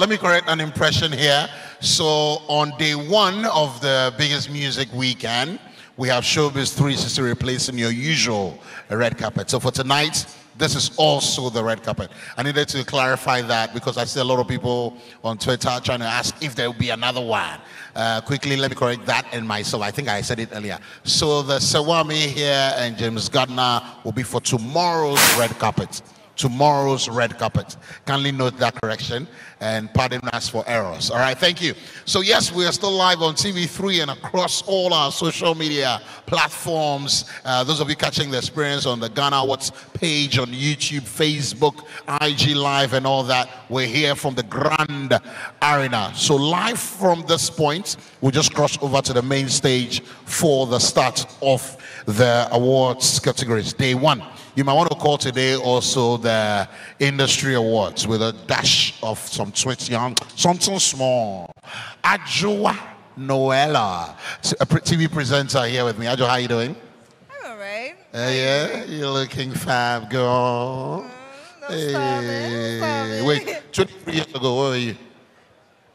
Let me correct an impression here. So on day one of the biggest music weekend, we have Showbiz 360 replacing your usual red carpet. So for tonight, this is also the red carpet. I needed to clarify that because I see a lot of people on Twitter trying to ask if there will be another one. Uh, quickly, let me correct that and myself. I think I said it earlier. So the Serwaa Amihere and James Gardner will be for tomorrow's red carpet tomorrow's red carpet. Kindly note that correction and pardon us for errors. All right, thank you. So, yes, we are still live on TV3 and across all our social media platforms. Uh, those of you catching the experience on the Ghana Awards page on YouTube, Facebook, IG Live, and all that, we're here from the Grand Arena. So, live from this point, we'll just cross over to the main stage for the start of the awards categories. Day one. You might want to call today also the industry awards with a dash of some twits young, something small. Adwoa Noella, a TV presenter here with me. Adwoa, how are you doing? I'm all right. Uh, yeah, you're looking fab, girl. Mm, hey. Wait, 23 years ago, where were you?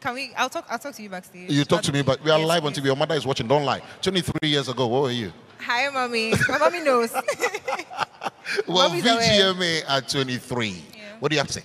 Can we? I'll talk. I'll talk to you backstage. You talk to me, but we are yes, live on TV. Your mother is watching. Don't lie. 23 years ago, what were you? Hi, mommy. My mommy knows. well, VGMA at 23. Yeah. What do you have to say?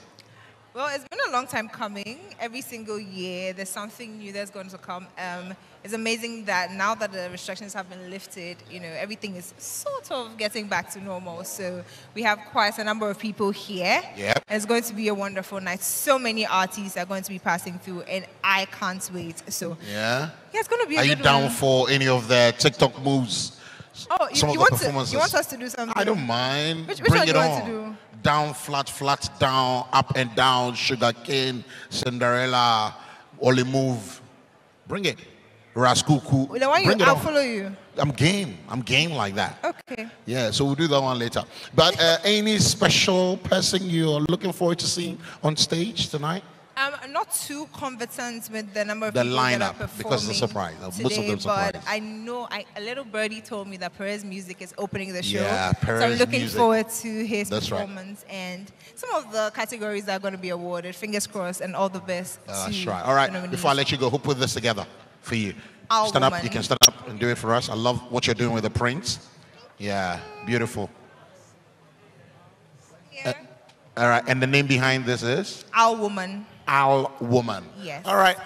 Well, it's been a long time coming. Every single year, there's something new that's going to come. Um, it's amazing that now that the restrictions have been lifted, you know, everything is sort of getting back to normal. So we have quite a number of people here. Yep. It's going to be a wonderful night. So many artists are going to be passing through, and I can't wait. So yeah, yeah, it's going to be. Are you down one. for any of the TikTok moves? Oh, you, you want to, you want us to do something? I don't mind. Which, which Bring one it you on. do? Down, flat, flat, down, up and down, sugar cane, Cinderella, Only move. Bring it. Raskuku. The one Bring you, it I'll on. follow you. I'm game. I'm game like that. Okay. Yeah, so we'll do that one later. But uh, any special person you're looking forward to seeing on stage tonight? I'm not too conversant with the number of the people lineup that are because it's a surprise. Today, Most of them surprise. But I know I, a little birdie told me that Perez Musik is opening the show. Yeah, Perez So I'm looking Musik. forward to his That's performance right. and some of the categories that are going to be awarded. Fingers crossed and all the best. Uh, that's right. All right. Before I let you go, who put this together for you? Our stand woman. up. You can stand up and do it for us. I love what you're doing with the prints. Yeah, beautiful. Yeah. Uh, all right. And the name behind this is? Our woman. Our woman. Yes. All right.